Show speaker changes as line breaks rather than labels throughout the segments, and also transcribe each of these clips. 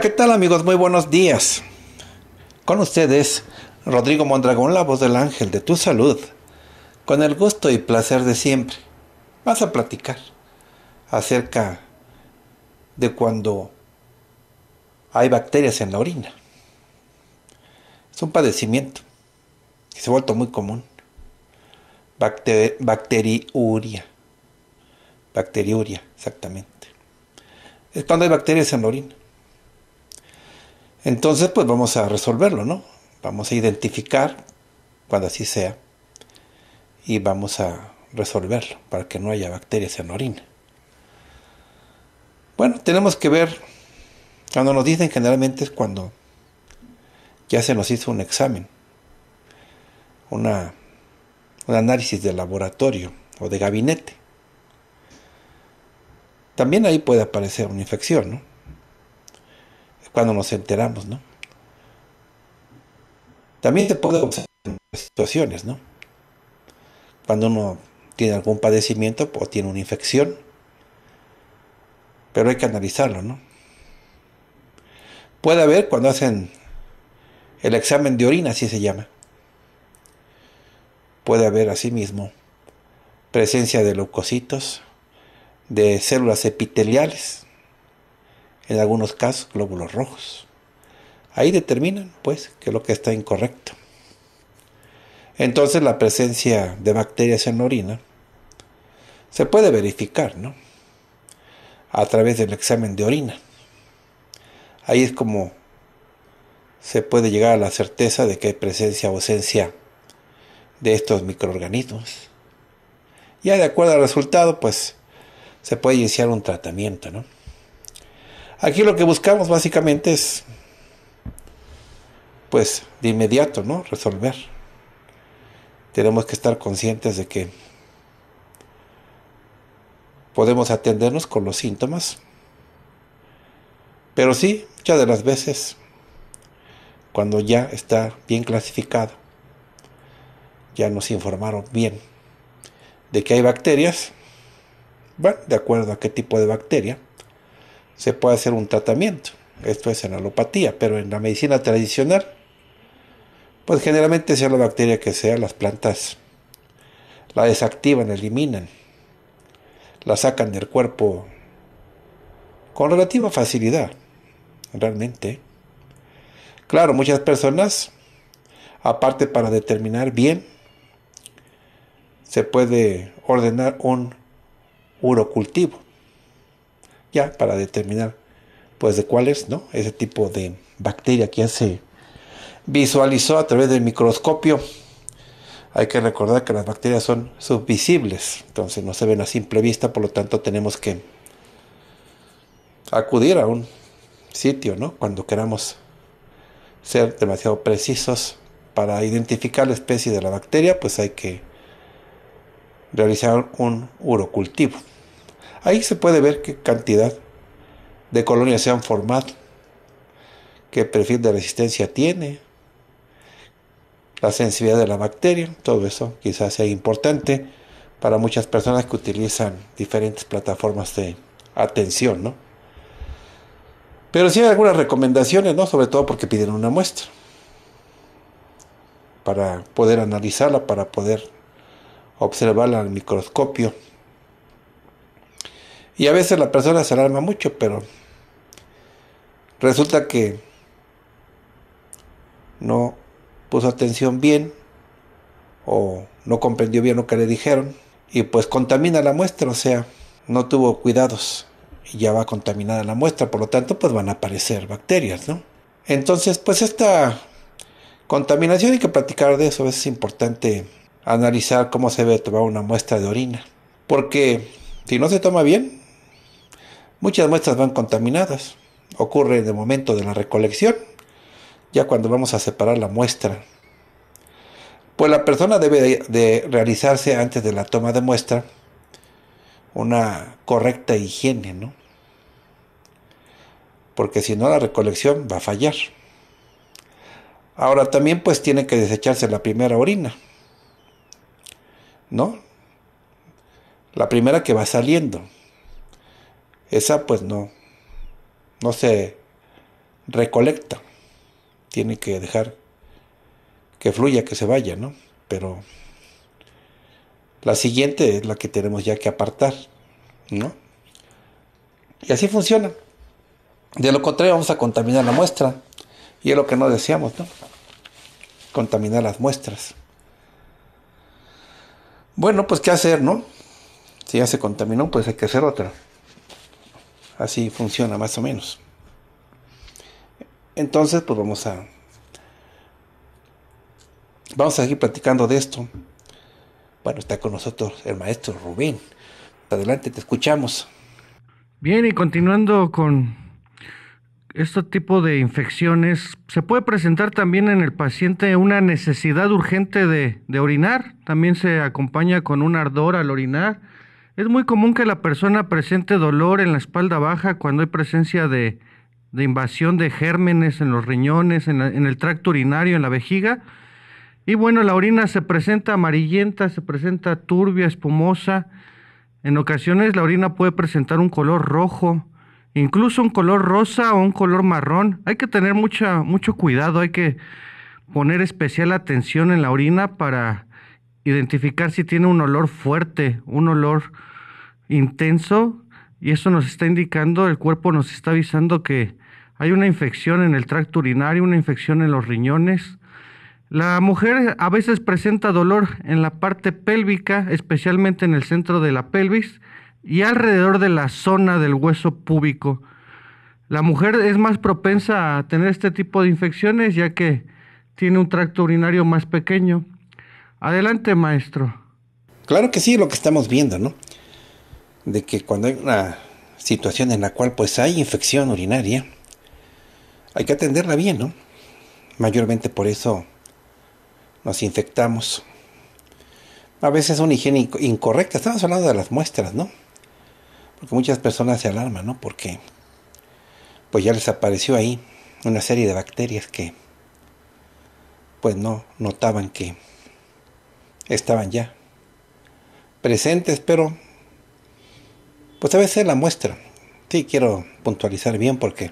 ¿Qué tal amigos? Muy buenos días. Con ustedes, Rodrigo Mondragón, la voz del ángel de tu salud. Con el gusto y placer de siempre. Vas a platicar acerca de cuando hay bacterias en la orina. Es un padecimiento que se ha vuelto muy común. bacteriuria. Bacteriuria, exactamente. Es cuando hay bacterias en la orina. Entonces, pues vamos a resolverlo, ¿no? Vamos a identificar cuando así sea y vamos a resolverlo para que no haya bacterias en la orina. Bueno, tenemos que ver, cuando nos dicen generalmente es cuando ya se nos hizo un examen, una, un análisis de laboratorio o de gabinete. También ahí puede aparecer una infección, ¿no? Cuando nos enteramos, ¿no? También se puede observar situaciones, ¿no? cuando uno tiene algún padecimiento o tiene una infección. Pero hay que analizarlo, ¿no? Puede haber cuando hacen el examen de orina, así se llama. Puede haber asimismo presencia de leucocitos, de células epiteliales, en algunos casos glóbulos rojos. Ahí determinan, pues, que lo que está incorrecto. Entonces la presencia de bacterias en la orina se puede verificar, ¿no? A través del examen de orina. Ahí es como se puede llegar a la certeza de que hay presencia o ausencia de estos microorganismos. Ya de acuerdo al resultado, pues se puede iniciar un tratamiento, ¿no? Aquí lo que buscamos básicamente es, pues, de inmediato, ¿no? Resolver tenemos que estar conscientes de que podemos atendernos con los síntomas, pero sí, muchas de las veces, cuando ya está bien clasificado, ya nos informaron bien de que hay bacterias, bueno, de acuerdo a qué tipo de bacteria, se puede hacer un tratamiento. Esto es en alopatía, pero en la medicina tradicional pues generalmente sea la bacteria que sea, las plantas la desactivan, eliminan, la sacan del cuerpo con relativa facilidad, realmente. Claro, muchas personas, aparte para determinar bien, se puede ordenar un urocultivo, ya para determinar pues de cuál es, ¿no? Ese tipo de bacteria que hace visualizó a través del microscopio. Hay que recordar que las bacterias son subvisibles, entonces no se ven a simple vista, por lo tanto tenemos que acudir a un sitio, ¿no? Cuando queramos ser demasiado precisos para identificar la especie de la bacteria, pues hay que realizar un urocultivo. Ahí se puede ver qué cantidad de colonias se han formado, qué perfil de resistencia tiene, la sensibilidad de la bacteria, todo eso quizás sea importante para muchas personas que utilizan diferentes plataformas de atención, ¿no? Pero sí hay algunas recomendaciones, ¿no? Sobre todo porque piden una muestra para poder analizarla, para poder observarla al microscopio. Y a veces la persona se alarma mucho, pero resulta que no puso atención bien o no comprendió bien lo que le dijeron. Y pues contamina la muestra, o sea, no tuvo cuidados. Y ya va contaminada la muestra, por lo tanto pues van a aparecer bacterias, ¿no? Entonces pues esta Contaminación, hay que platicar de eso, es importante analizar cómo se debe tomar una muestra de orina, porque si no se toma bien, muchas muestras van contaminadas. Ocurre en el momento de la recolección, ya cuando vamos a separar la muestra. Pues la persona debe de realizarse antes de la toma de muestra una correcta higiene, ¿no? Porque si no la recolección va a fallar. Ahora también pues tiene que desecharse la primera orina, ¿no? La primera que va saliendo. Esa pues no, no se recolecta. Tiene que dejar que fluya, que se vaya, ¿no? Pero la siguiente es la que tenemos ya que apartar, ¿no? Y así funciona. De lo contrario vamos a contaminar la muestra. Y es lo que no deseamos, ¿no? Contaminar las muestras. Bueno, pues qué hacer, ¿no? Si ya se contaminó, pues hay que hacer otra. Así funciona más o menos. Entonces, pues vamos a vamos a seguir platicando de esto. Bueno, está con nosotros el maestro Rubén. Adelante, te escuchamos.
Bien, y continuando con este tipo de infecciones, se puede presentar también en el paciente una necesidad urgente de, de, orinar, también se acompaña con un ardor al orinar. Es muy común que la persona presente dolor en la espalda baja cuando hay presencia de, de invasión de gérmenes en los riñones, en, el tracto urinario, en la vejiga. Y bueno, la orina se presenta amarillenta, se presenta turbia, espumosa. En ocasiones la orina puede presentar un color rojo, incluso un color rosa o un color marrón. Hay que tener mucha, mucho cuidado, hay que poner especial atención en la orina para identificar si tiene un olor fuerte, un olor intenso, y eso nos está indicando, el cuerpo nos está avisando que hay una infección en el tracto urinario, una infección en los riñones. La mujer a veces presenta dolor en la parte pélvica, especialmente en el centro de la pelvis y alrededor de la zona del hueso púbico. La mujer es más propensa a tener este tipo de infecciones ya que tiene un tracto urinario más pequeño. Adelante, maestro.
Claro que sí, lo que estamos viendo, ¿no? De que cuando hay una situación en la cual pues hay infección urinaria, hay que atenderla bien, ¿no? Mayormente por eso nos infectamos. A veces una higiene incorrecta. Estamos hablando de las muestras, ¿no? Porque muchas personas se alarman, ¿no? Porque pues ya les apareció ahí una serie de bacterias que pues no notaban que estaban ya presentes, pero pues a veces la muestra. Sí, quiero puntualizar bien porque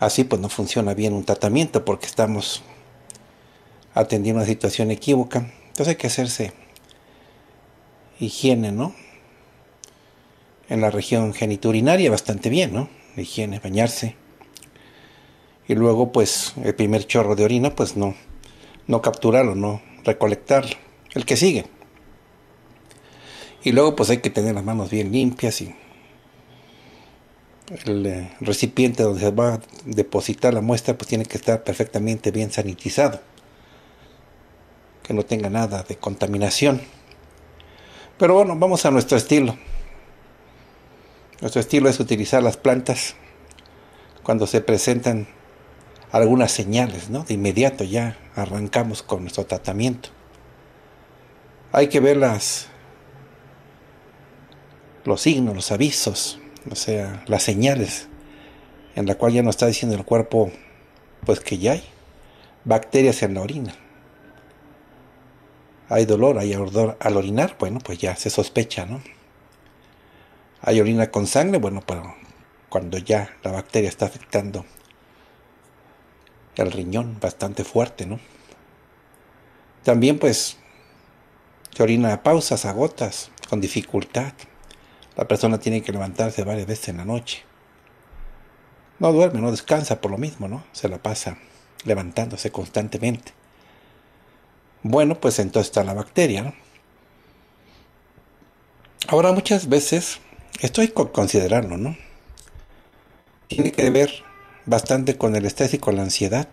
así pues no funciona bien un tratamiento porque estamos atendiendo una situación equívoca. Entonces hay que hacerse higiene, ¿no? En la región geniturinaria bastante bien, ¿no? Higiene, bañarse. Y luego, pues, el primer chorro de orina, pues no, no capturarlo, no recolectarlo. El que sigue. Y luego, pues hay que tener las manos bien limpias y el eh, recipiente donde se va a depositar la muestra, pues tiene que estar perfectamente bien sanitizado que no tenga nada de contaminación. Pero bueno, vamos a nuestro estilo. Nuestro estilo es utilizar las plantas cuando se presentan algunas señales, ¿no? De inmediato ya arrancamos con nuestro tratamiento. Hay que ver las, los signos, los avisos, o sea, las señales en la cual ya nos está diciendo el cuerpo, pues que ya hay bacterias en la orina hay dolor, hay ardor al orinar, bueno, pues ya se sospecha, ¿no? Hay orina con sangre, bueno, pero cuando ya la bacteria está afectando el riñón bastante fuerte, ¿no? También pues se orina a pausas, a gotas, con dificultad. La persona tiene que levantarse varias veces en la noche. No duerme, no descansa por lo mismo, ¿no? Se la pasa levantándose constantemente. Bueno, pues entonces está la bacteria. Ahora muchas veces, esto hay que considerarlo, ¿no? Tiene que ver bastante con el estrés y con la ansiedad.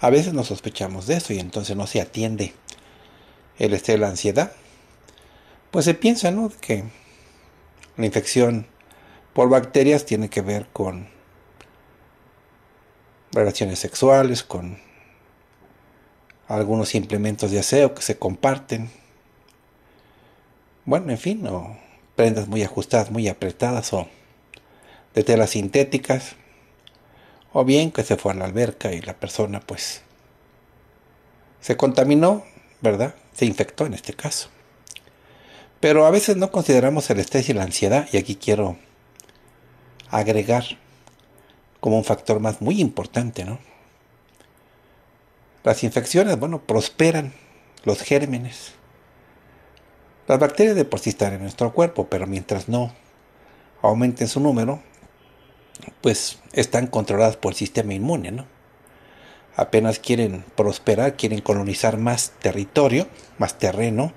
A veces nos sospechamos de eso y entonces no se atiende el estrés, la ansiedad. Pues se piensa, ¿no? Que la infección por bacterias tiene que ver con relaciones sexuales, con algunos implementos de aseo que se comparten. Bueno, en fin, o prendas muy ajustadas, muy apretadas o de telas sintéticas. O bien que se fue a la alberca y la persona pues se contaminó, ¿verdad? Se infectó en este caso. Pero a veces no consideramos el estrés y la ansiedad y aquí quiero agregar como un factor más muy importante, ¿no? Las infecciones, bueno, prosperan los gérmenes. Las bacterias de por sí están en nuestro cuerpo, pero mientras no aumenten su número, pues están controladas por el sistema inmune, ¿no? Apenas quieren prosperar, quieren colonizar más territorio, más terreno,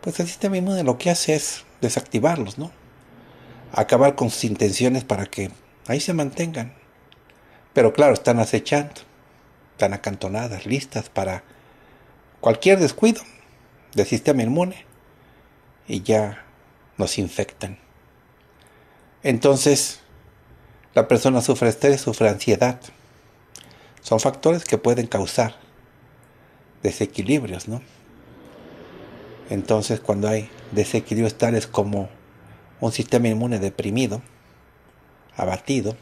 pues el sistema inmune lo que hace es desactivarlos, ¿no? Acabar con sus intenciones para que ahí se mantengan. Pero claro, están acechando están acantonadas, listas para cualquier descuido del sistema inmune y ya nos infectan. Entonces, la persona sufre estrés, sufre ansiedad. Son factores que pueden causar desequilibrios, ¿no? Entonces, cuando hay desequilibrios tales como un sistema inmune deprimido, abatido,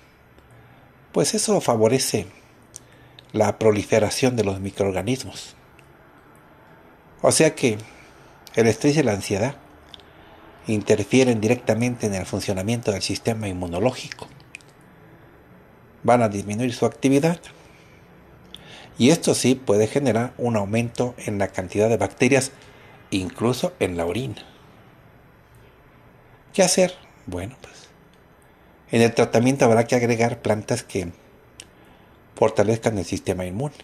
pues eso favorece la proliferación de los microorganismos. O sea que el estrés y la ansiedad interfieren directamente en el funcionamiento del sistema inmunológico. Van a disminuir su actividad. Y esto sí puede generar un aumento en la cantidad de bacterias, incluso en la orina. ¿Qué hacer? Bueno, pues en el tratamiento habrá que agregar plantas que fortalezcan el sistema inmune.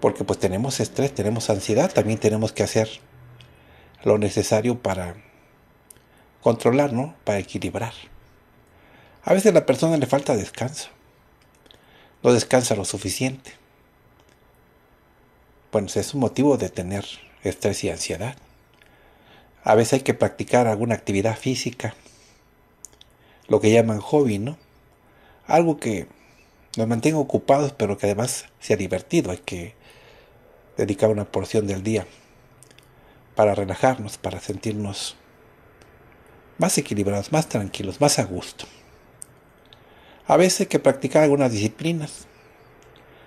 Porque pues tenemos estrés, tenemos ansiedad, también tenemos que hacer lo necesario para controlar, ¿no? Para equilibrar. A veces a la persona le falta descanso. No descansa lo suficiente. Bueno, es un motivo de tener estrés y ansiedad. A veces hay que practicar alguna actividad física, lo que llaman hobby, ¿no? Algo que nos mantenga ocupados, pero que además sea divertido. Hay que dedicar una porción del día para relajarnos, para sentirnos más equilibrados, más tranquilos, más a gusto. A veces hay que practicar algunas disciplinas,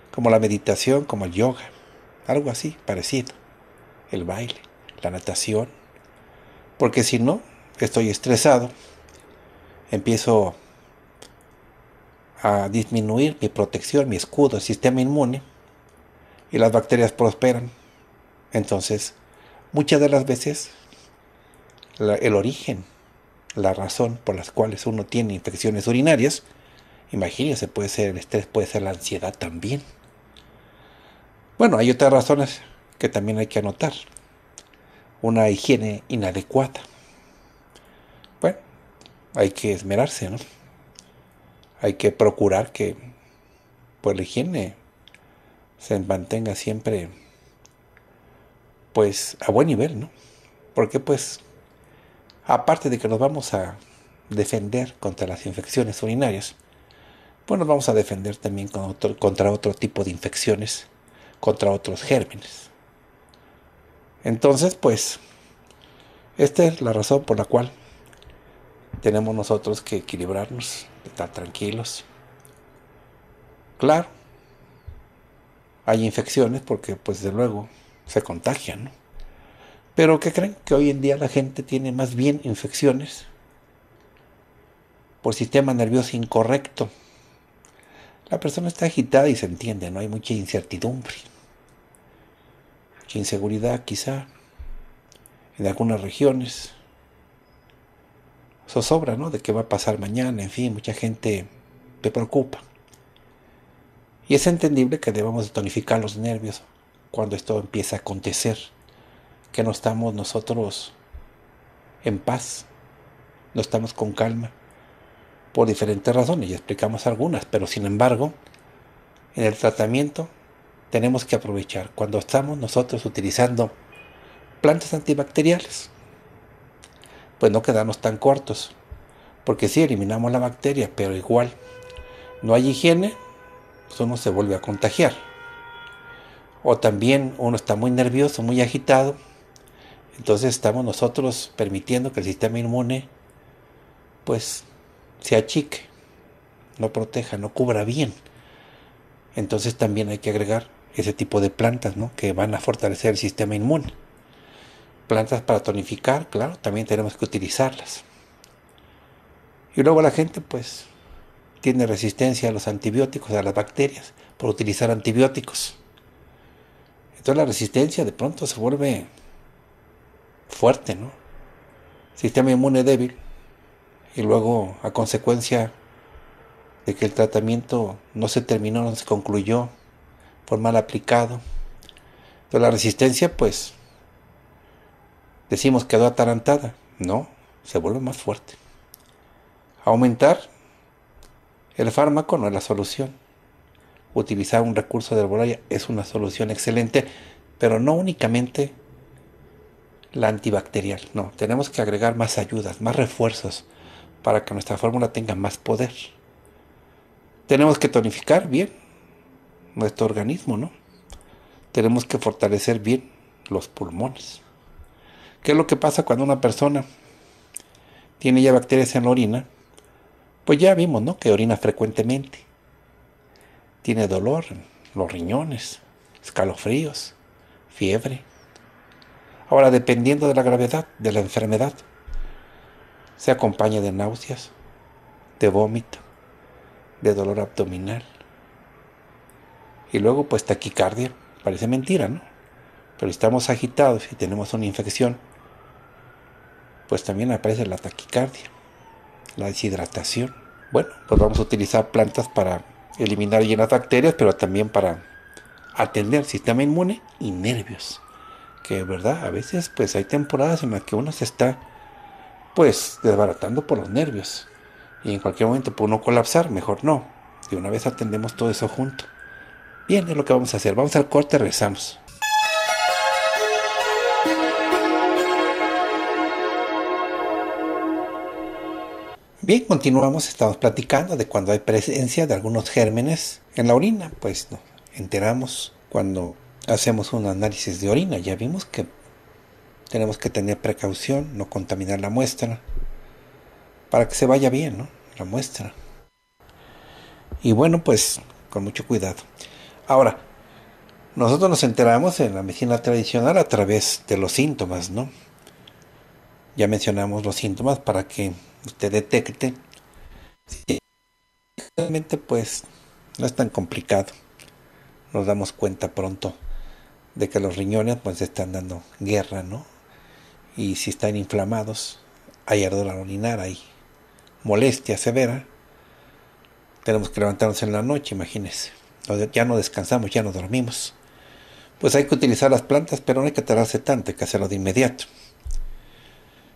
como la meditación, como el yoga, algo así, parecido, el baile, la natación, porque si no, estoy estresado, empiezo a disminuir mi protección, mi escudo, el sistema inmune, y las bacterias prosperan. Entonces, muchas de las veces, el origen, la razón por las cuales uno tiene infecciones urinarias, imagínense, puede ser el estrés, puede ser la ansiedad también. Bueno, hay otras razones que también hay que anotar. Una higiene inadecuada. Bueno, hay que esmerarse, ¿no? hay que procurar que pues la higiene se mantenga siempre pues a buen nivel, ¿no? Porque pues aparte de que nos vamos a defender contra las infecciones urinarias, pues nos vamos a defender también contra otro tipo de infecciones, contra otros gérmenes. Entonces, pues, esta es la razón por la cual tenemos nosotros que equilibrarnos, estar tranquilos. Claro, hay infecciones porque pues de luego se contagian, Pero ¿qué creen? Que hoy en día la gente tiene más bien infecciones por sistema nervioso incorrecto. La persona está agitada y se entiende, no hay mucha incertidumbre, mucha inseguridad quizá en algunas regiones zozobra, ¿no? De qué va a pasar mañana, en fin, mucha gente me preocupa. Y es entendible que debamos tonificar los nervios cuando esto empieza a acontecer, que no estamos nosotros en paz, no estamos con calma, por diferentes razones, y explicamos algunas, pero sin embargo, en el tratamiento tenemos que aprovechar cuando estamos nosotros utilizando plantas antibacteriales. Pues no quedarnos tan cortos, porque si eliminamos la bacteria, pero igual no hay higiene, pues uno se vuelve a contagiar. O también uno está muy nervioso, muy agitado, entonces estamos nosotros permitiendo que el sistema inmune pues se achique, no proteja, no cubra bien. Entonces también hay que agregar ese tipo de plantas, ¿no? Que van a fortalecer el sistema inmune. Plantas para tonificar, claro, también tenemos que utilizarlas. Y luego la gente, pues, tiene resistencia a los antibióticos, a las bacterias, por utilizar antibióticos. Entonces la resistencia de pronto se vuelve fuerte, ¿no? Sistema inmune débil. Y luego, a consecuencia de que el tratamiento no se terminó, no se concluyó, por mal aplicado. Pero la resistencia, pues, decimos quedó atarantada. No, se vuelve más fuerte. Aumentar el fármaco no es la solución. Utilizar un recurso de herbolaria es una solución excelente, pero no únicamente la antibacterial. No, tenemos que agregar más ayudas, más refuerzos para que nuestra fórmula tenga más poder. Tenemos que tonificar bien nuestro organismo, ¿no? Tenemos que fortalecer bien los pulmones. ¿Qué es lo que pasa cuando una persona tiene ya bacterias en la orina? Pues ya vimos, ¿no? Que orina frecuentemente. Tiene dolor en los riñones, escalofríos, fiebre. Ahora, dependiendo de la gravedad de la enfermedad, se acompaña de náuseas, de vómito, de dolor abdominal y luego pues taquicardia. Parece mentira, ¿no? Pero estamos agitados y tenemos una infección, pues también aparece la taquicardia, la deshidratación. Bueno, pues vamos a utilizar plantas para eliminar llenas bacterias, pero también para atender sistema inmune y nervios. Que verdad, a veces pues hay temporadas en las que uno se está pues desbaratando por los nervios. Y en cualquier momento puede uno colapsar, mejor no. De una vez atendemos todo eso junto. Bien, es lo que vamos a hacer. Vamos al corte, regresamos. Bien, continuamos, estamos platicando de cuando hay presencia de algunos gérmenes en la orina, pues nos enteramos cuando hacemos un análisis de orina, ya vimos que tenemos que tener precaución, no contaminar la muestra, para que se vaya bien, ¿no? La muestra. Y bueno, pues con mucho cuidado. Ahora, nosotros nos enteramos en la medicina tradicional a través de los síntomas, ¿no? Ya mencionamos los síntomas para que usted detecte. realmente, pues, no es tan complicado. Nos damos cuenta pronto de que los riñones, pues, están dando guerra, ¿no? Y si están inflamados, hay ardor al orinar, hay molestia severa, tenemos que levantarnos en la noche, imagínese ya no descansamos, ya no dormimos. Pues hay que utilizar las plantas, pero no hay que tardarse tanto, hay que hacerlo de inmediato.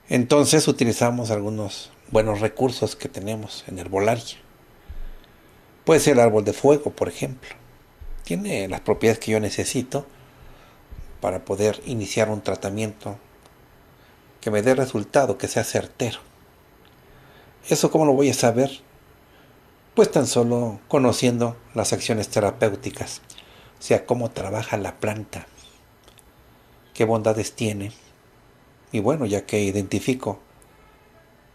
Entonces utilizamos algunos buenos recursos que tenemos en herbolaria. Puede ser el árbol de fuego, por ejemplo. Tiene las propiedades que yo necesito para poder iniciar un tratamiento que me dé resultado, que sea certero. ¿Eso cómo lo voy a saber? pues tan solo conociendo las acciones terapéuticas, o sea, cómo trabaja la planta, qué bondades tiene. Y bueno, ya que identifico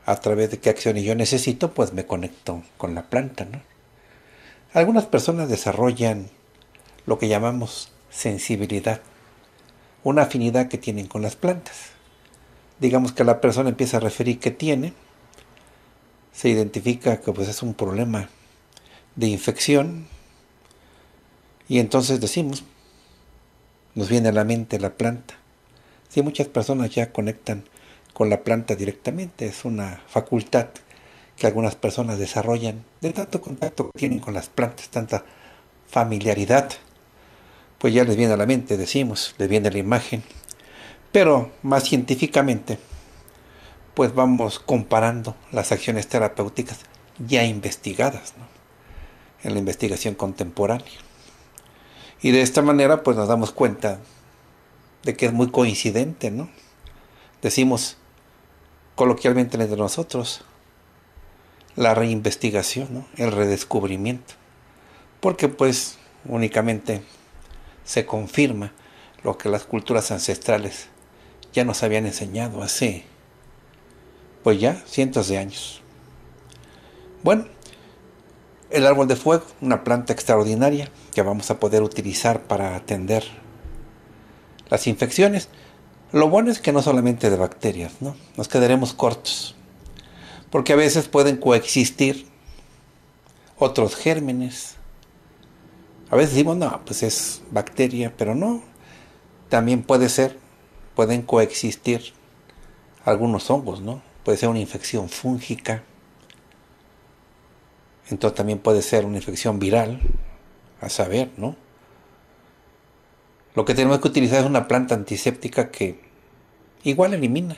a través de qué acciones yo necesito, pues me conecto con la planta, ¿no? Algunas personas desarrollan lo que llamamos sensibilidad, una afinidad que tienen con las plantas. Digamos que la persona empieza a referir que tiene, se identifica que pues es un problema de infección y entonces decimos, nos viene a la mente la planta. Sí, muchas personas ya conectan con la planta directamente, es una facultad que algunas personas desarrollan de tanto contacto que tienen con las plantas, tanta familiaridad, pues ya les viene a la mente, decimos, les viene la imagen. Pero más científicamente, pues vamos comparando las acciones terapéuticas ya investigadas en la investigación contemporánea. Y de esta manera pues nos damos cuenta de que es muy coincidente, ¿no? Decimos coloquialmente entre nosotros la reinvestigación, el redescubrimiento, porque pues únicamente se confirma lo que las culturas ancestrales ya nos habían enseñado hace pues ya cientos de años. Bueno, el árbol de fuego, una planta extraordinaria que vamos a poder utilizar para atender las infecciones. Lo bueno es que no solamente de bacterias, ¿no? Nos quedaremos cortos. Porque a veces pueden coexistir otros gérmenes. A veces decimos, no, pues es bacteria, pero no. También puede ser, pueden coexistir algunos hongos, ¿no? Puede ser una infección fúngica. Entonces también puede ser una infección viral, a saber, ¿no? Lo que tenemos que utilizar es una planta antiséptica que igual elimina.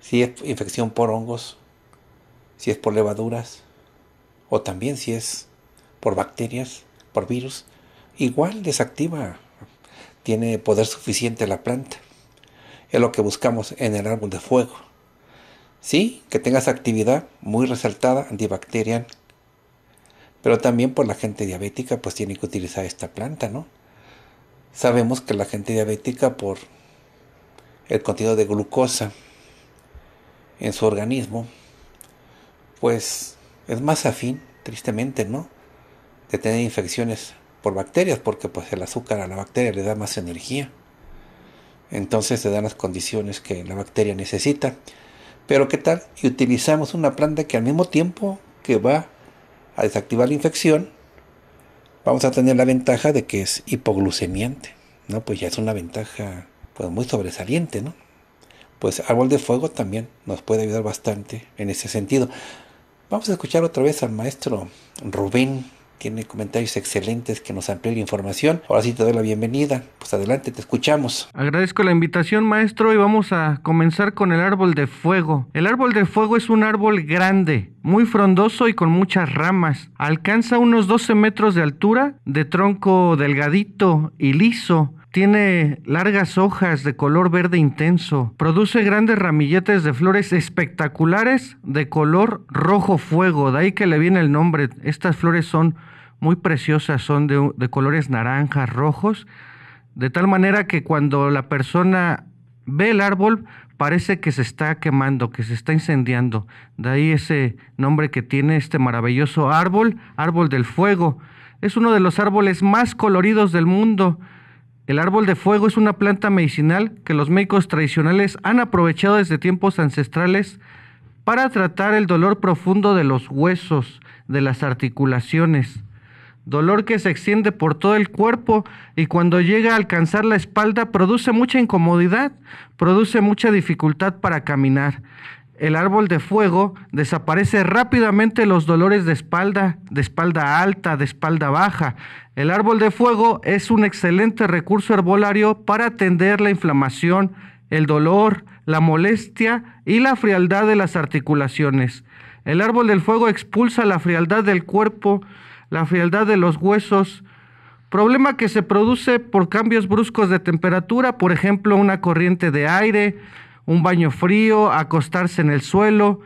Si es infección por hongos, si es por levaduras, o también si es por bacterias, por virus, igual desactiva. Tiene poder suficiente la planta. Es lo que buscamos en el árbol de fuego. Sí, que tengas actividad muy resaltada antibacteriana. Pero también por la gente diabética, pues tiene que utilizar esta planta, ¿no? Sabemos que la gente diabética por el contenido de glucosa en su organismo, pues es más afín, tristemente, ¿no? De tener infecciones por bacterias, porque pues el azúcar a la bacteria le da más energía. Entonces se dan las condiciones que la bacteria necesita. Pero ¿qué tal? Y utilizamos una planta que al mismo tiempo que va a desactivar la infección, vamos a tener la ventaja de que es hipoglucemiante, ¿no? Pues ya es una ventaja pues muy sobresaliente, ¿no? Pues árbol de fuego también nos puede ayudar bastante en ese sentido. Vamos a escuchar otra vez al maestro Rubén tiene comentarios excelentes que nos amplía la información. Ahora sí te doy la bienvenida. Pues adelante, te escuchamos.
Agradezco la invitación, maestro, y vamos a comenzar con el árbol de fuego. El árbol de fuego es un árbol grande, muy frondoso y con muchas ramas. Alcanza unos 12 metros de altura, de tronco delgadito y liso. Tiene largas hojas de color verde intenso. Produce grandes ramilletes de flores espectaculares de color rojo fuego. De ahí que le viene el nombre. Estas flores son muy preciosas, son de, colores naranjas, rojos, de tal manera que cuando la persona ve el árbol parece que se está quemando, que se está incendiando. De ahí ese nombre que tiene este maravilloso árbol, árbol del fuego. Es uno de los árboles más coloridos del mundo. El árbol de fuego es una planta medicinal que los médicos tradicionales han aprovechado desde tiempos ancestrales para tratar el dolor profundo de los huesos, de las articulaciones dolor que se extiende por todo el cuerpo y cuando llega a alcanzar la espalda produce mucha incomodidad, produce mucha dificultad para caminar. El árbol de fuego desaparece rápidamente los dolores de espalda, de espalda alta, de espalda baja. El árbol de fuego es un excelente recurso herbolario para atender la inflamación, el dolor, la molestia y la frialdad de las articulaciones. El árbol del fuego expulsa la frialdad del cuerpo, la frialdad de los huesos, problema que se produce por cambios bruscos de temperatura, por ejemplo, una corriente de aire, un baño frío, acostarse en el suelo,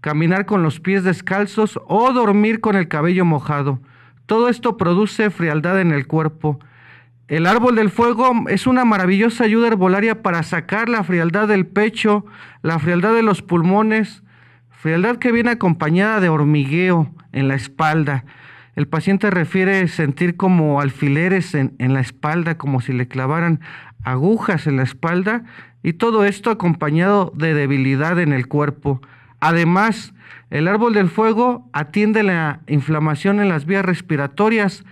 caminar con los pies descalzos o dormir con el cabello mojado. Todo esto produce frialdad en el cuerpo. El árbol del fuego es una maravillosa ayuda herbolaria para sacar la frialdad del pecho, la frialdad de los pulmones, frialdad que viene acompañada de hormigueo en la espalda. El paciente refiere sentir como alfileres en, la espalda, como si le clavaran agujas en la espalda, y todo esto acompañado de debilidad en el cuerpo. Además, el árbol del fuego atiende la inflamación en las vías respiratorias.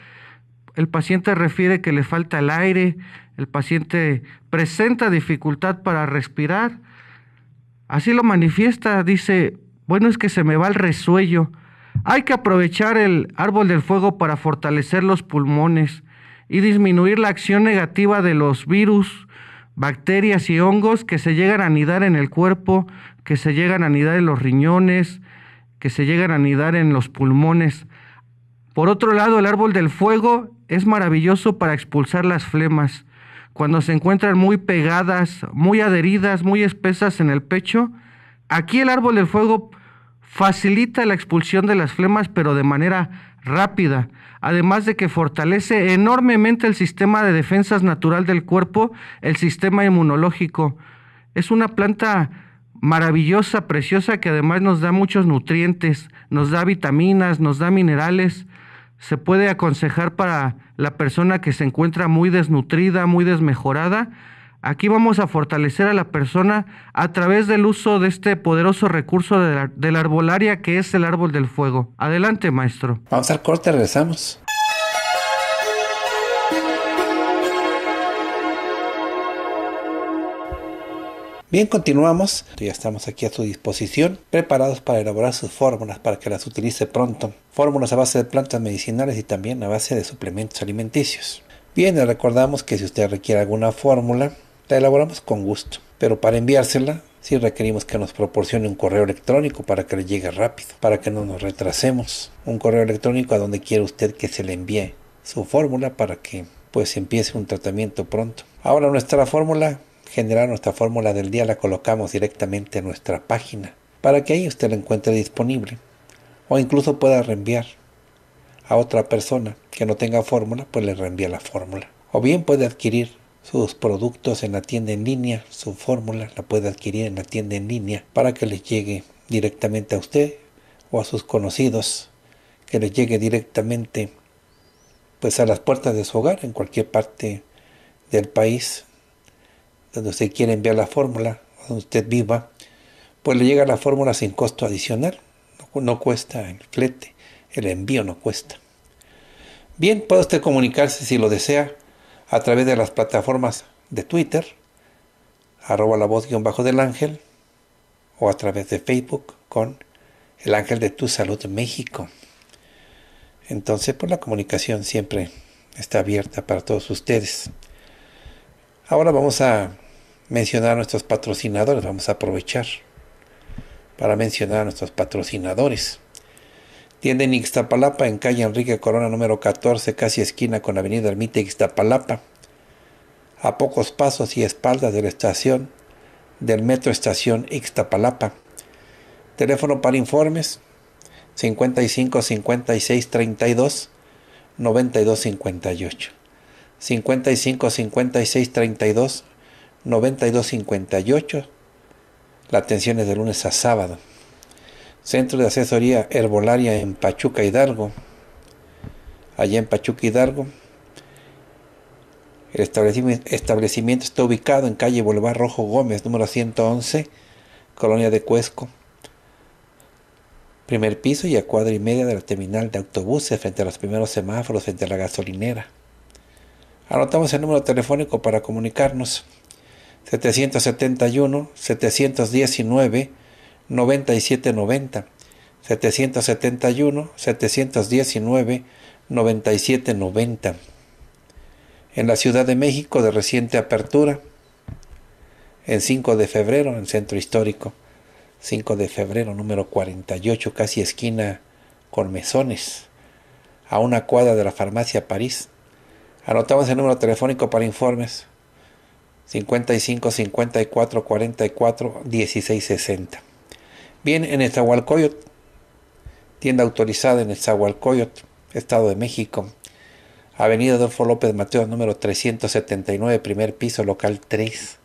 El paciente refiere que le falta el aire, el paciente presenta dificultad para respirar. Así lo manifiesta, dice, bueno, es que se me va el resuello. Hay que aprovechar el árbol del fuego para fortalecer los pulmones y disminuir la acción negativa de los virus, bacterias y hongos que se llegan a anidar en el cuerpo, que se llegan a anidar en los riñones, que se llegan a anidar en los pulmones. Por otro lado, el árbol del fuego es maravilloso para expulsar las flemas. Cuando se encuentran muy pegadas, muy adheridas, muy espesas en el pecho, aquí el árbol del fuego facilita la expulsión de las flemas, pero de manera rápida, además de que fortalece enormemente el sistema de defensas natural del cuerpo, el sistema inmunológico. Es una planta maravillosa, preciosa, que además nos da muchos nutrientes, nos da vitaminas, nos da minerales. Se puede aconsejar para la persona que se encuentra muy desnutrida, muy desmejorada, Aquí vamos a fortalecer a la persona a través del uso de este poderoso recurso de la, arbolaria que es el árbol del fuego. Adelante, maestro.
Vamos al corte, regresamos. Bien, continuamos. Ya estamos aquí a su disposición, preparados para elaborar sus fórmulas para que las utilice pronto. Fórmulas a base de plantas medicinales y también a base de suplementos alimenticios. Bien, le recordamos que si usted requiere alguna fórmula, la elaboramos con gusto, pero para enviársela sí requerimos que nos proporcione un correo electrónico para que le llegue rápido, para que no nos retrasemos. Un correo electrónico a donde quiere usted que se le envíe su fórmula para que pues empiece un tratamiento pronto. Ahora nuestra fórmula general, nuestra fórmula del día la colocamos directamente en nuestra página para que ahí usted la encuentre disponible o incluso pueda reenviar a otra persona que no tenga fórmula, pues le reenvía la fórmula. O bien puede adquirir sus productos en la tienda en línea, su fórmula la puede adquirir en la tienda en línea para que les llegue directamente a usted o a sus conocidos, que les llegue directamente pues a las puertas de su hogar en cualquier parte del país donde usted quiere enviar la fórmula, donde usted viva, pues le llega la fórmula sin costo adicional, no, no cuesta el flete, el envío no cuesta. Bien, puede usted comunicarse si lo desea a través de las plataformas de Twitter, arroba la voz guion bajo del ángel, o a través de Facebook con el ángel de tu salud México. Entonces, pues la comunicación siempre está abierta para todos ustedes. Ahora vamos a mencionar a nuestros patrocinadores, vamos a aprovechar para mencionar a nuestros patrocinadores. Tienda en Ixtapalapa, en calle Enrique Corona número 14, casi esquina con Avenida Ermita Ixtapalapa, a pocos pasos y espaldas de la estación del Metro Estación Ixtapalapa. Teléfono para informes 55 56 32 92 58. 55 56 32 92 58. La atención es de lunes a sábado. Centro de Asesoría Herbolaria en Pachuca Hidalgo. Allá en Pachuca Hidalgo. El establecimiento, está ubicado en calle Boulevard Rojo Gómez, número 111, Colonia de Cuesco. Primer piso y a cuadra y media de la terminal de autobuses frente a los primeros semáforos frente a la gasolinera. Anotamos el número telefónico para comunicarnos. 771 719 9790 771 719 9790 en la Ciudad de México de reciente apertura en 5 de febrero en Centro Histórico 5 de febrero número 48 casi esquina con mesones a una cuadra de la farmacia París. Anotamos el número telefónico para informes 55 54 44 16 60 Bien, en Zahualcoyot, tienda autorizada en Zahualcoyot, Estado de México, Avenida Adolfo López Mateo, número 379, primer piso, local 3,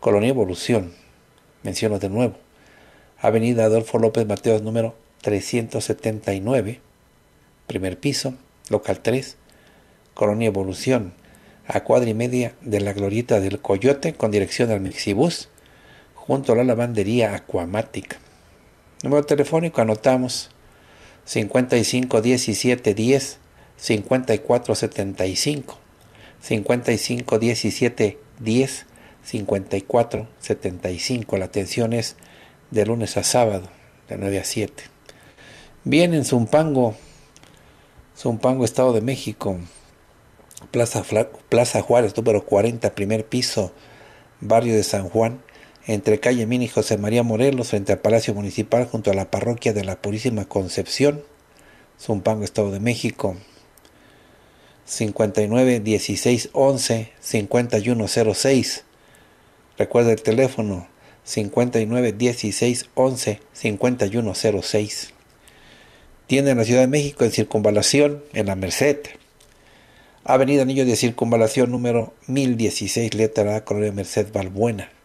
Colonia Evolución, menciono de nuevo, Avenida Adolfo López Mateos, número 379, primer piso, local 3, Colonia Evolución, a cuadra y media de la glorieta del Coyote con dirección al Mexibus, junto a la lavandería Aquamática. Número telefónico anotamos. 55 17 10 54 75 55 17 10 54 75. La atención es de lunes a sábado, de 9 a 7. Bien en Zumpango, Zumpango, Estado de México, Plaza, Plaza Juárez, número 40, primer piso, barrio de San Juan entre calle Mini José María Morelos frente al Palacio Municipal junto a la parroquia de la Purísima Concepción, Zumpango, Estado de México. 59 16 11 5106. Recuerda el teléfono 59 16 11 5106. Tiene en la Ciudad de México en Circunvalación, en la Merced. Avenida Anillo de Circunvalación número 1016, letra A, Colonia Merced Valbuena.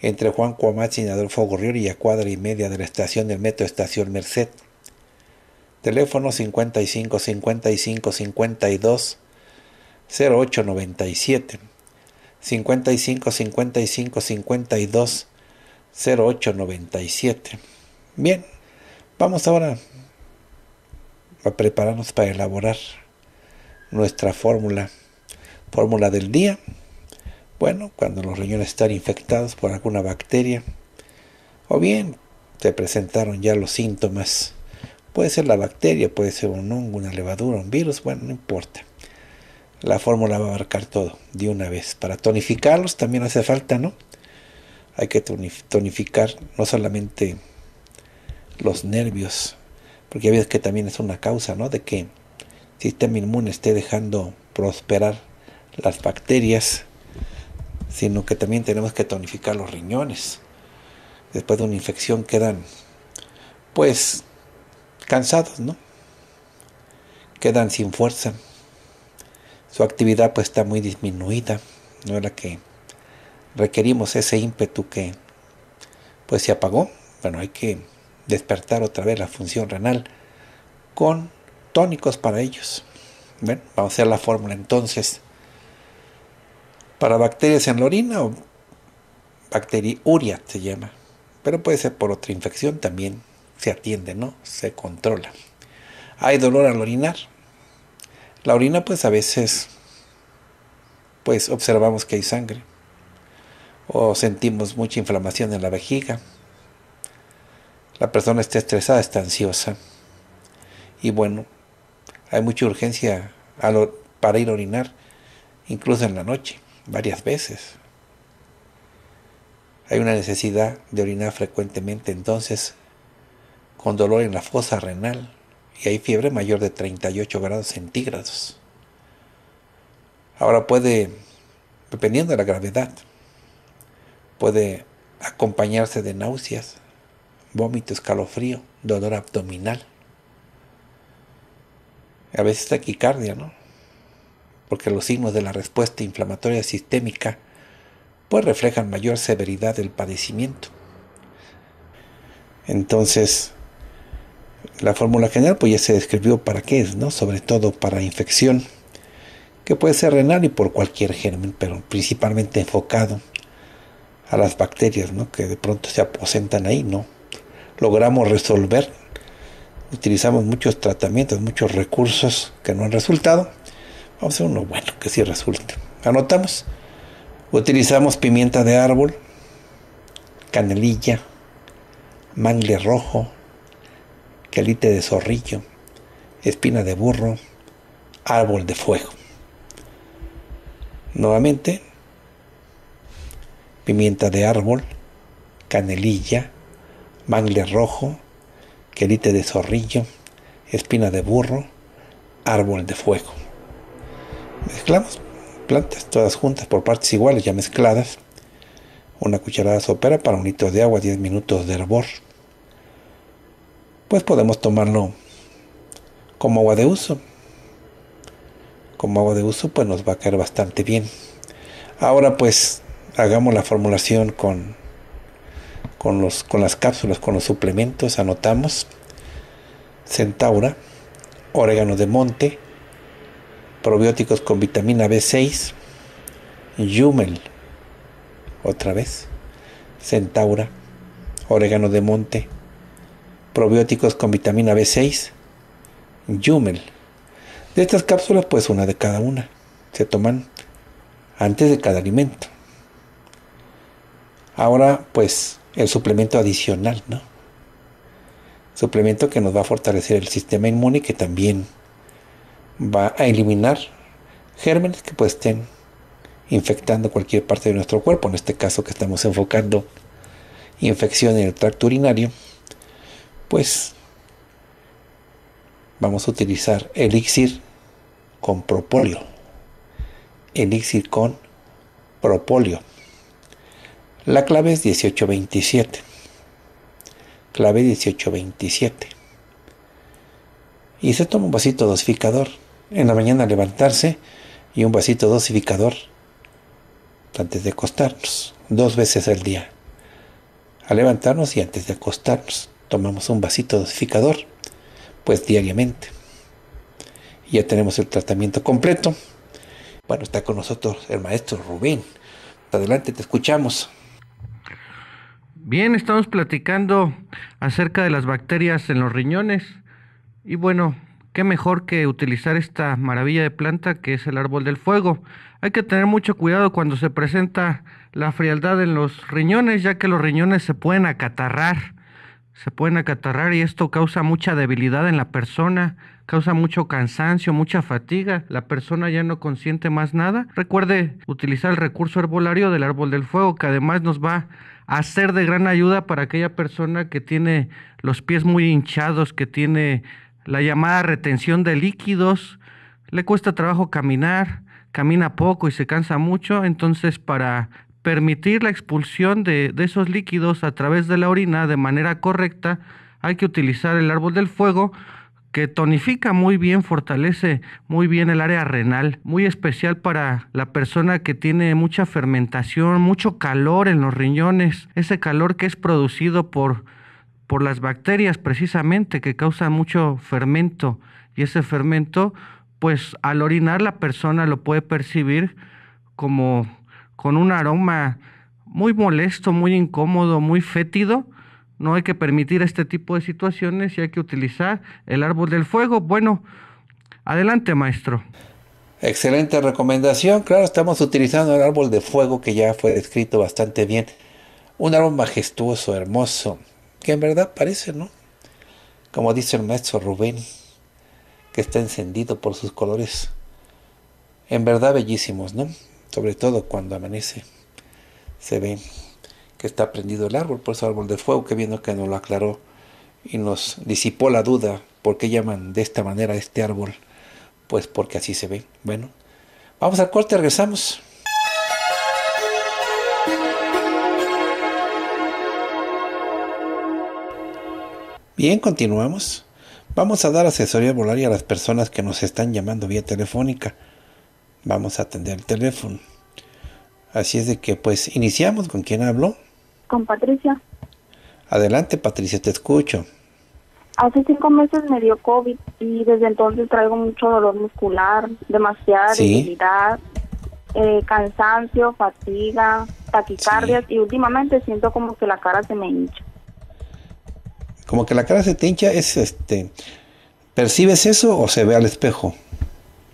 Entre Juan Cuamachi y Adolfo Gorrión y a cuadra y media de la estación del Metro Estación Merced. Teléfono 55 55 52 0897. 55 55 52 0897. Bien, vamos ahora a prepararnos para elaborar nuestra fórmula, fórmula del día. Bueno, cuando los riñones están infectados por alguna bacteria, o bien se presentaron ya los síntomas. Puede ser la bacteria, puede ser un hongo, una levadura, un virus, bueno, no importa. La fórmula va a abarcar todo de una vez. Para tonificarlos también hace falta, ¿no? Hay que tonificar no solamente los nervios, porque a veces que también es una causa, ¿no? De que el sistema inmune esté dejando prosperar las bacterias, sino que también tenemos que tonificar los riñones. Después de una infección quedan, pues, cansados, ¿no? Quedan sin fuerza. Su actividad pues está muy disminuida, no era que requerimos ese ímpetu que pues se apagó. Bueno, hay que despertar otra vez la función renal con tónicos para ellos. vamos a hacer la fórmula entonces. Para bacterias en la orina o bacteriuria se llama. Pero puede ser por otra infección también. Se atiende, ¿no? Se controla. Hay dolor al orinar. La orina pues a veces pues observamos que hay sangre o sentimos mucha inflamación en la vejiga la persona está estresada, está ansiosa. Y bueno, hay mucha urgencia para ir a orinar, incluso en la noche, varias veces. Hay una necesidad de orinar frecuentemente, entonces, con dolor en la fosa renal, y hay fiebre mayor de 38 grados centígrados. Ahora puede, dependiendo de la gravedad, puede acompañarse de náuseas, vómito, escalofrío, dolor abdominal. A veces taquicardia, ¿no? Porque los signos de la respuesta inflamatoria sistémica pues reflejan mayor severidad del padecimiento. Entonces, la fórmula general pues ya se describió para qué es, ¿no? Sobre todo para infección, que puede ser renal y por cualquier germen, pero principalmente enfocado a las bacterias, ¿no? Que de pronto se aposentan ahí, ¿no? logramos resolver. Utilizamos muchos tratamientos, muchos recursos que no han resultado. Vamos a hacer uno bueno que sí resulte. Anotamos. Utilizamos pimienta de árbol, canelilla, mangle rojo, quelite de zorrillo, espina de burro, árbol de fuego. Nuevamente, pimienta de árbol, canelilla, mangle rojo, quelite de zorrillo, espina de burro, árbol de fuego. Mezclamos plantas todas juntas por partes iguales ya mezcladas. Una cucharada sopera para un litro de agua, 10 minutos de hervor. Pues podemos tomarlo como agua de uso. Como agua de uso pues nos va a caer bastante bien. Ahora pues hagamos la formulación con con, los, con las cápsulas, con los suplementos, anotamos centaura, orégano de monte, probióticos con vitamina B6, yumel, otra vez, centaura, orégano de monte, probióticos con vitamina B6, yumel. De estas cápsulas, pues una de cada una. Se toman antes de cada alimento. Ahora, pues, el suplemento adicional, ¿no? Suplemento que nos va a fortalecer el sistema inmune y que también va a eliminar gérmenes que pues estén infectando cualquier parte de nuestro cuerpo, en este caso que estamos enfocando infección en el tracto urinario, pues vamos a utilizar elixir con propóleo. Elixir con propóleo. La clave es 1827. Clave 1827. Y se toma un vasito dosificador. En la mañana levantarse y un vasito dosificador antes de acostarnos. Dos veces al día. Al levantarnos y antes de acostarnos. Tomamos un vasito dosificador. Pues diariamente. Ya tenemos el tratamiento completo. Bueno, está con nosotros el maestro Rubén. Adelante, te escuchamos.
Bien, estamos platicando acerca de las bacterias en los riñones. Y bueno, qué mejor que utilizar esta maravilla de planta que es el árbol del fuego. Hay que tener mucho cuidado cuando se presenta la frialdad en los riñones, ya que los riñones se pueden acatarrar. Se pueden acatarrar y esto causa mucha debilidad en la persona, causa mucho cansancio, mucha fatiga. La persona ya no consiente más nada. Recuerde utilizar el recurso herbolario del árbol del fuego, que además nos va a ser de gran ayuda para aquella persona que tiene los pies muy hinchados, que tiene la llamada retención de líquidos, le cuesta trabajo caminar, camina poco y se cansa mucho, entonces para permitir la expulsión de, esos líquidos a través de la orina de manera correcta, hay que utilizar el árbol del fuego que tonifica muy bien, fortalece muy bien el área renal, muy especial para la persona que tiene mucha fermentación, mucho calor en los riñones, ese calor que es producido por, por las bacterias precisamente que causan mucho fermento y ese fermento pues al orinar la persona lo puede percibir como con un aroma muy molesto, muy incómodo, muy fétido no hay que permitir este tipo de situaciones y hay que utilizar el árbol del fuego. Bueno, adelante maestro.
Excelente recomendación. Claro, estamos utilizando el árbol de fuego que ya fue descrito bastante bien. Un árbol majestuoso, hermoso, que en verdad parece, ¿no? Como dice el maestro Rubén, que está encendido por sus colores, en verdad bellísimos, ¿no? Sobre todo cuando amanece, se ven está prendido el árbol, por eso árbol del fuego, que viendo que nos lo aclaró y nos disipó la duda, ¿por qué llaman de esta manera este árbol? Pues porque así se ve. Bueno, vamos al corte, regresamos. Bien, continuamos. Vamos a dar asesoría volaria a las personas que nos están llamando vía telefónica. Vamos a atender el teléfono. Así es de que pues iniciamos con quién habló.
Con Patricia.
Adelante, Patricia, te escucho.
Hace cinco meses me dio COVID y desde entonces traigo mucho dolor muscular, demasiada debilidad, eh, cansancio, fatiga, taquicardias y últimamente siento como que la cara se me hincha.
Como que la cara se te hincha, es este. ¿Percibes eso o se ve al espejo?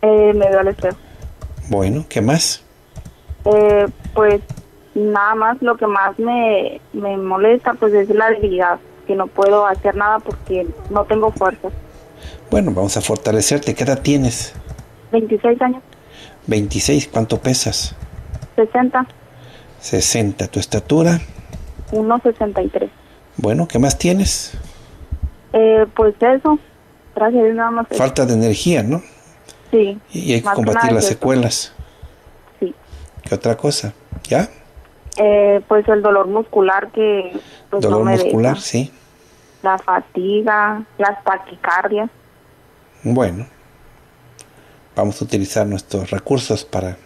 Eh, me veo al espejo.
Bueno, ¿qué más?
Eh, pues nada más lo que más me, me molesta pues es la debilidad, que no puedo hacer nada porque no tengo fuerza.
Bueno, vamos a fortalecerte. ¿Qué edad tienes?
26 años.
26, ¿cuánto pesas?
60.
60, ¿tu estatura?
1,63.
Bueno, ¿qué más tienes?
Eh, pues eso, gracias nada más.
Falta de energía, ¿no?
Sí.
Y hay que combatir las secuelas.
Sí.
¿Qué otra cosa? ¿Ya?
Eh, pues el dolor muscular que... Pues,
dolor muscular, sí.
La fatiga, las taquicardias.
Bueno, vamos a utilizar nuestros recursos para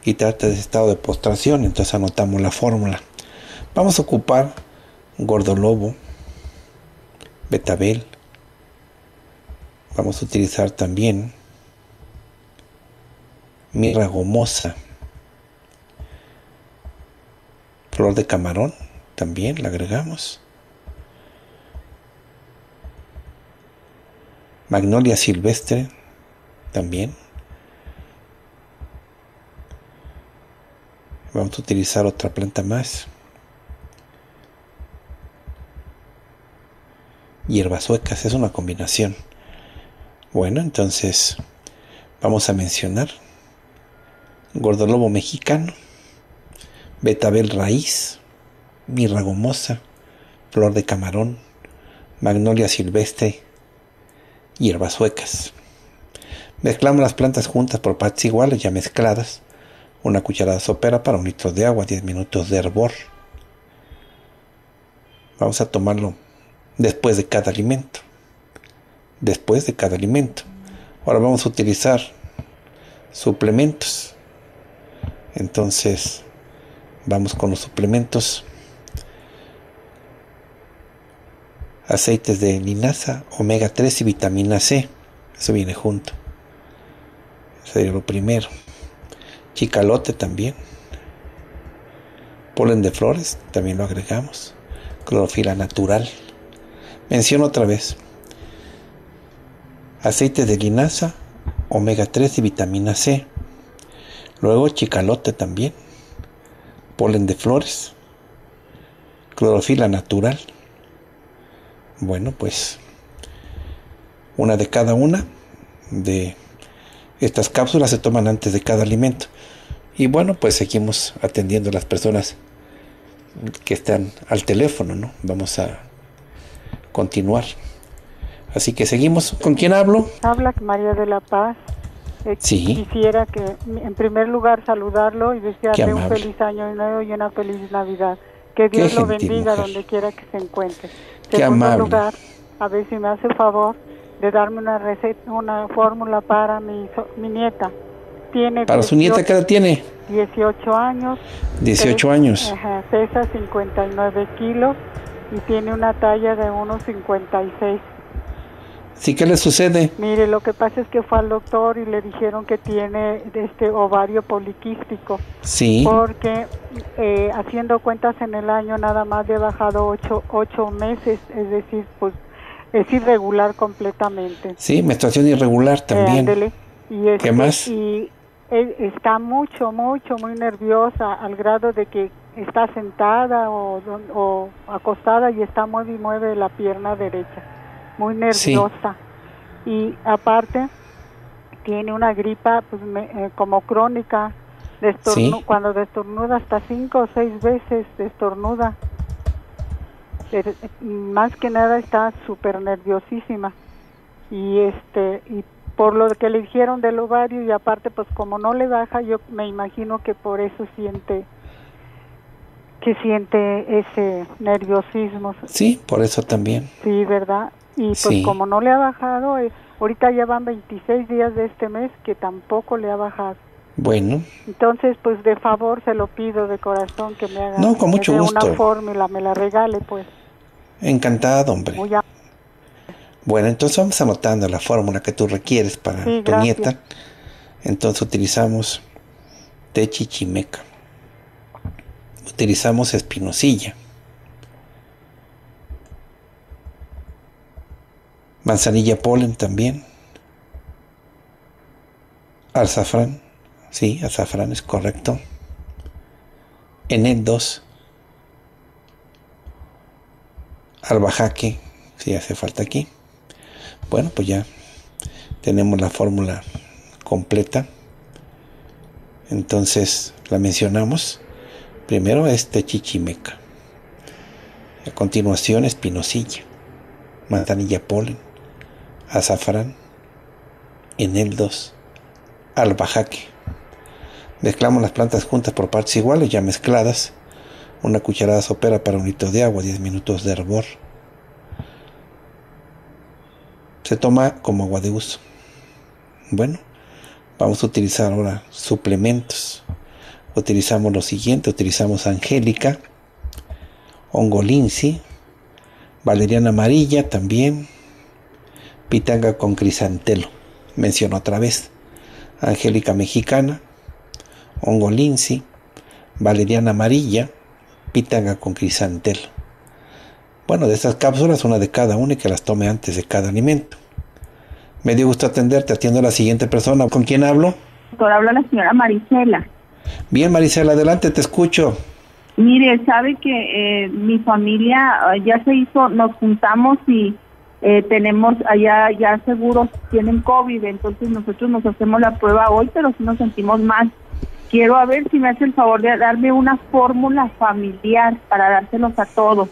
quitarte de ese estado de postración. Entonces anotamos la fórmula. Vamos a ocupar gordolobo, betabel. Vamos a utilizar también mirra gomosa Flor de camarón también la agregamos. Magnolia silvestre también. Vamos a utilizar otra planta más. Hierbas suecas, es una combinación. Bueno, entonces vamos a mencionar gordolobo mexicano betabel raíz, mirra gomosa, flor de camarón, magnolia silvestre, hierbas suecas. Mezclamos las plantas juntas por partes iguales ya mezcladas. Una cucharada sopera para un litro de agua, 10 minutos de hervor. Vamos a tomarlo después de cada alimento. Después de cada alimento. Ahora vamos a utilizar suplementos. Entonces, vamos con los suplementos. Aceites de linaza, omega 3 y vitamina C. Eso viene junto. Sería lo primero. Chicalote también. Polen de flores, también lo agregamos. Clorofila natural. Menciono otra vez. Aceite de linaza, omega 3 y vitamina C. Luego chicalote también. Polen de flores. Clorofila natural. Bueno, pues una de cada una de estas cápsulas se toman antes de cada alimento. Y bueno, pues seguimos atendiendo a las personas que están al teléfono, ¿no? Vamos a continuar. Así que seguimos. ¿Con quién hablo?
Habla María de la Paz.
Eh, sí.
Quisiera que, en primer lugar, saludarlo y desearle un feliz año nuevo y una feliz Navidad. Que Dios lo bendiga donde quiera que se encuentre. En segundo lugar, a ver si me hace favor de darme una receta, una fórmula para mi, mi nieta. Tiene
¿Para su nieta qué edad tiene?
18 años.
18 años.
Ajá, pesa 59 kilos y tiene una talla de 1,56.
¿Sí qué le sucede?
Mire, lo que pasa es que fue al doctor y le dijeron que tiene este ovario poliquístico.
Sí.
Porque eh, haciendo cuentas en el año nada más le ha bajado 8 ocho meses, es decir, pues es irregular completamente.
Sí, menstruación irregular también.
y este,
¿Qué más?
Y está mucho, mucho, muy nerviosa al grado de que está sentada o, o acostada y está mueve y mueve la pierna derecha. Muy nerviosa. Y aparte tiene una gripa pues, eh, como crónica. Cuando destornuda hasta cinco o seis veces destornuda más que nada está súper nerviosísima y este y por lo que le dijeron del ovario y aparte pues como no le baja yo me imagino que por eso siente que siente ese nerviosismo
sí por eso también
sí verdad y pues como no le ha bajado eh, ahorita ya van 26 días de este mes que tampoco le ha bajado
bueno.
Entonces, pues de favor se lo pido de corazón que me haga
no, con mucho gusto.
una fórmula, me la regale, pues.
Encantado, hombre. Bueno, entonces vamos anotando la fórmula que tú requieres para tu nieta. Entonces utilizamos té chichimeca. Utilizamos espinosilla. Manzanilla polen también. Azafrán. Sí, azafrán es correcto. En el 2 albajaque, si hace falta aquí. Bueno, pues ya tenemos la fórmula completa. Entonces la mencionamos. Primero este chichimeca. A continuación espinosilla, manzanilla polen, azafrán, eneldos, albajaque. Mezclamos las plantas juntas por partes iguales, ya mezcladas una cucharada sopera para un litro de agua, 10 minutos de hervor. Se toma como agua de uso. Bueno, vamos a utilizar ahora suplementos. Utilizamos lo siguiente, utilizamos angélica, ongolinsi, valeriana amarilla también, pitanga con crisantelo. Menciono otra vez, angélica mexicana, ongolinsi, valeriana amarilla, pitanga con crisantelo. Bueno, de estas cápsulas, una de cada una y que las tome antes de cada alimento. Me dio gusto atenderte. Atiendo a la siguiente persona. ¿Con quién hablo?
Doctor, habla la señora Marisela.
Bien, Marisela, adelante, te escucho.
Mire, sabe que eh, mi familia eh, ya se hizo, nos juntamos y eh, tenemos allá ya seguros, tienen COVID, entonces nosotros nos hacemos la prueba hoy, pero si nos sentimos mal quiero a ver si me hace el favor de darme una fórmula familiar para dárselos a todos.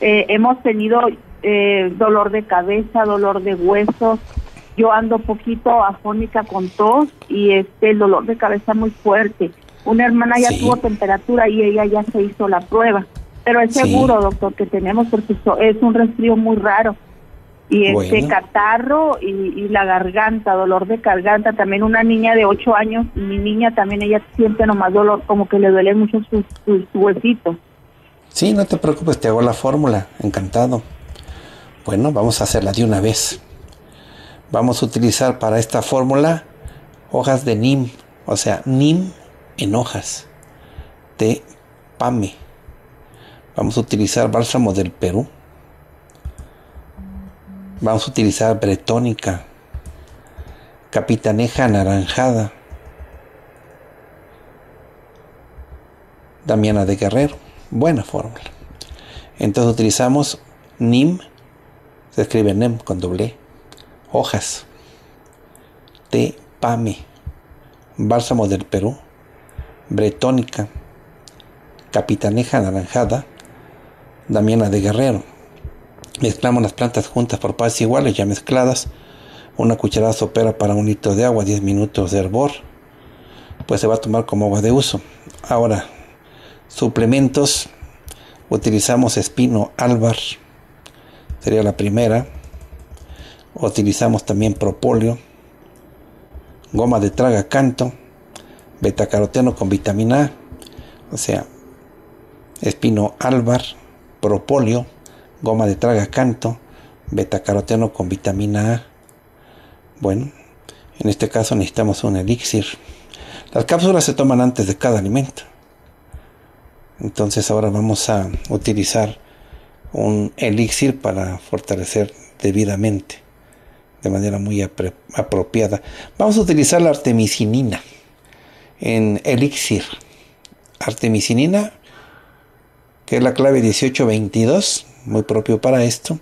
Eh, hemos tenido eh, dolor de cabeza, dolor de huesos, yo ando poquito afónica con tos y este el dolor de cabeza muy fuerte. Una hermana ya tuvo temperatura y ella ya se hizo la prueba. Pero es seguro, doctor, que tenemos porque es un resfrío muy raro. Y este catarro y, la garganta, dolor de garganta. También una niña de 8 años, mi niña también, ella siente nomás dolor, como que le duele mucho sus su, huesitos.
Sí, no te preocupes, te hago la fórmula, encantado. Bueno, vamos a hacerla de una vez. Vamos a utilizar para esta fórmula hojas de NIM, o sea, NIM en hojas de PAME. Vamos a utilizar bálsamo del Perú. Vamos a utilizar bretónica, capitaneja anaranjada, Damiana de Guerrero. Buena fórmula. Entonces utilizamos NIM, se escribe NEM con doble, hojas, de pame, bálsamo del Perú, bretónica, capitaneja anaranjada, damiana de guerrero. Mezclamos las plantas juntas por partes iguales, ya mezcladas. Una cucharada sopera para un litro de agua, 10 minutos de hervor. Pues se va a tomar como agua de uso. Ahora, suplementos. Utilizamos espino álvar. Sería la primera. Utilizamos también propóleo. Goma de traga canto. Betacaroteno con vitamina A. O sea, espino álvar propóleo, goma de traga canto, betacaroteno con vitamina A. Bueno, en este caso necesitamos un elixir. Las cápsulas se toman antes de cada alimento. Entonces ahora vamos a utilizar un elixir para fortalecer debidamente, de manera muy apropiada. Vamos a utilizar la artemisinina en elixir. Artemisinina que es la clave 1822, muy propio para esto.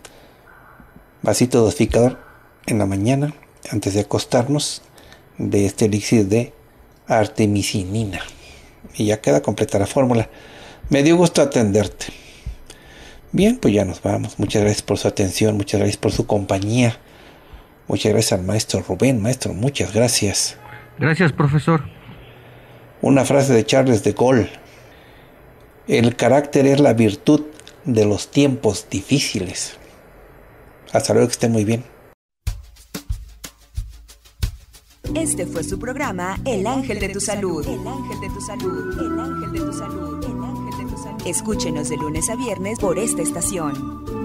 Vasito dosificador en la mañana, antes de acostarnos, de este elixir de artemisinina. Y ya queda completa la fórmula. Me dio gusto atenderte. Bien, pues ya nos vamos. Muchas gracias por su atención, muchas gracias por su compañía. Muchas gracias al maestro Rubén. Maestro, muchas gracias.
Gracias, profesor.
Una frase de Charles de Gaulle. El carácter es la virtud de los tiempos difíciles. Hasta luego, que estén muy bien.
Este fue su programa El Ángel de tu Salud. El Ángel de tu Salud. El Ángel de tu Salud. El Ángel de tu Salud. Escúchenos de lunes a viernes por esta estación.